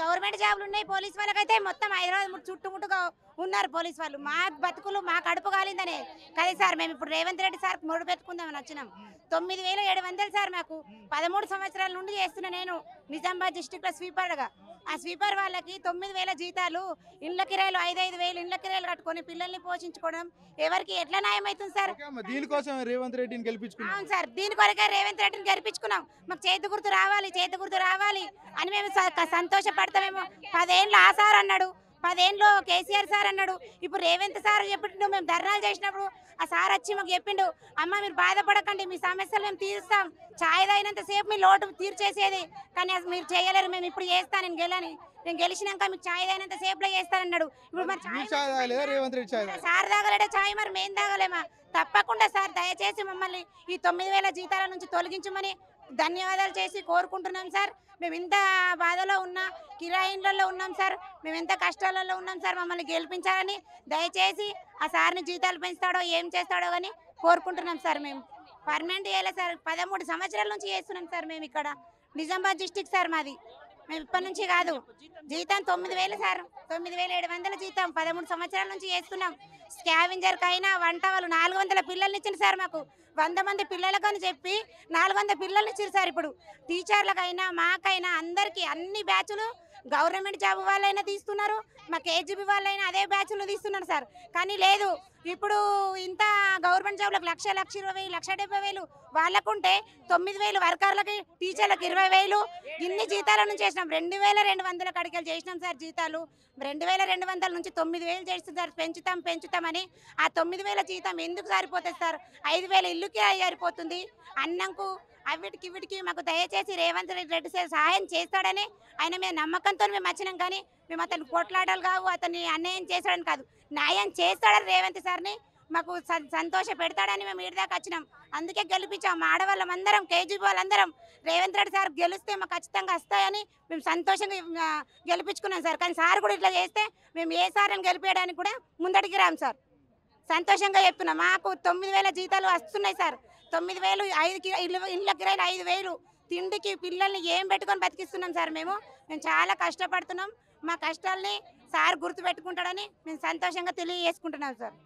Government జాబులు ఉన్నాయి police వాళ్ళకైతే మొత్తం హైదరాబాద్ చుట్టుముట్టుగా ఉన్నారు పోలీస్ వాళ్ళు. మా బతుకులు మా కడుపు కాలిందనే. కదా సార్ మేము ఇప్పుడు రేవంత్ రెడ్డి సార్ మొడు పెట్టుకుందామని వచ్చినాం. తొమ్మిది వేల ఏడు వందలు సార్ మాకు. పదమూడు సంవత్సరాల నుండి చేస్తున్నా నేను. నిజామాబాద్ డిస్టిక్లో స్వీపర్గా. ఆ స్వీపర్ వాళ్ళకి తొమ్మిది వేల జీతాలు ఇండ్ల కిరాయిలు ఐదు ఐదు వేలు ఇండ్ల కిరాయిలు కట్టుకొని పిల్లల్ని పోషించుకోవడం ఎవరికి ఎట్లా న్యాయం అవుతుంది సార్? దీనికోసం రేవంత్ రెడ్డిని గెలిపించుకున్నాం. అవును సార్ దీని కొరకే రేవంత్ రెడ్డిని గెలిపించుకున్నాం. మాకు చేతి గుర్తు రావాలి చేతి గుర్తు రావాలి అని మేము సంతోషపడతామేమో. పదేళ్ళు ఆ సార్ అన్నాడు. పదేళ్ళు కేసీఆర్ సార్ అన్నాడు. ఇప్పుడు రేవంత్ సార్ చెప్పిండు మేము ధర్నాలు చేసినప్పుడు ఆ సార్ వచ్చి మాకు చెప్పిండు అమ్మ మీరు బాధపడకండి మీ సమస్యలు మేము తీరుస్తాం. ఛాయ్ తాగినంత సేపు మీ లోటు తీర్చేసేది. కానీ అది మీరు చేయలేరు మేము ఇప్పుడు చేస్తాను నేను గెలని నేను గెలిచినాక మీకు ఛాయ్ తాగినంత సేపులో చేస్తానన్నాడు ఇప్పుడు మరి? సార్ తాగలేడే ఛాయ్ మరి? మేం తాగలేమా? తప్పకుండా సార్ దయచేసి మమ్మల్ని ఈ తొమ్మిది వేల జీతాల నుంచి తొలగించమని ధన్యవాదాలు చేసి కోరుకుంటున్నాం సార్. మేము ఇంత బాధలో ఉన్నా కిరాయిన్లలో ఉన్నాం సార్. మేము ఎంత కష్టాలలో ఉన్నాం సార్ మమ్మల్ని గెలిపించాలని దయచేసి ఆ సార్ని జీతాలు పెంచుతాడో ఏం చేస్తాడో అని కోరుకుంటున్నాం సార్ మేము. పర్మనెంట్ చేయలే సార్. పదమూడు సంవత్సరాల నుంచి చేస్తున్నాం సార్ మేము ఇక్కడ. నిజామాబాద్ డిస్టిక్ సార్ మాది. మేము ఇప్పటి నుంచి కాదు. జీతం తొమ్మిది వేలు సార్. తొమ్మిది వేల ఏడు వందల జీతం పదమూడు సంవత్సరాల నుంచి చేస్తున్నాం. స్కావెంజర్కైనా వంట వాళ్ళు నాలుగు వందల పిల్లల్ని ఇచ్చింది సార్ మాకు. వంద మంది పిల్లలకని చెప్పి నాలుగు వందల పిల్లల్ని ఇచ్చారు సార్ ఇప్పుడు. టీచర్లకైనా మాకైనా అందరికీ అన్ని బ్యాచ్లు గవర్నమెంట్ జాబ్ వాళ్ళైనా తీస్తున్నారు మా కేజీబీ వాళ్ళైనా అదే బ్యాచ్లు తీస్తున్నారు సార్. కానీ లేదు ఇప్పుడు ఇంత గవర్నమెంట్ జాబ్లకు లక్ష లక్ష ఇరవై వేలు లక్ష డెబ్బై వేలు వాళ్ళకుంటే తొమ్మిది వేలు వర్కర్లకి టీచర్లకు ఇరవై వేలు. ఇన్ని జీతాల నుంచి చేసినాం. రెండు వేల రెండు వందల కడికలు చేసినాం సార్ జీతాలు. రెండు వేల రెండు వందల నుంచి తొమ్మిది వేలు చేస్తుంది సార్ పెంచుతాం పెంచుతామని ఆ తొమ్మిది వేల జీతం ఎందుకు సరిపోతుంది సార్? ఐదు వేల ఇల్లుకి సరిపోతుంది అన్నంకు అవిటికి ఇవిటికి మాకు దయచేసి రేవంత్ రెడ్డి రెడ్డి సార్ సహాయం చేస్తాడని ఆయన మీద నమ్మకంతో మేము వచ్చినాం. కానీ మేము అతను కొట్లాడాలి కావు అతన్ని అన్యాయం చేస్తాడని కాదు. న్యాయం చేస్తాడని రేవంత్ సార్ని మాకు సంతోష పెడతాడని మేము ఇటు దాకా వచ్చినాం. అందుకే గెలిపించాం. మా ఆడవాళ్ళం అందరం కేజీబీ వాళ్ళందరం రేవంత్ రెడ్డి సార్ గెలిస్తే మాకు ఖచ్చితంగా వస్తాయని మేము సంతోషంగా గెలిపించుకున్నాం సార్. కానీ సార్ కూడా ఇట్లా చేస్తే మేము ఏ సార్ని గెలిపేయడానికి కూడా ముందడికి రాం సార్. సంతోషంగా చెప్తున్నాం. మాకు తొమ్మిది వేల జీతాలు వస్తున్నాయి సార్. తొమ్మిది వేలు ఐదు కి- ఇల్లు ఇండ్ల కిరాయిలు ఐదు వేలు. తిండికి పిల్లల్ని ఏం పెట్టుకొని బతికిస్తున్నాం సార్ మేము? మేము చాలా కష్టపడుతున్నాం. మా కష్టాల్ని సార్ గుర్తుపెట్టుకుంటాడని మేము సంతోషంగా తెలియజేసుకుంటున్నాం సార్.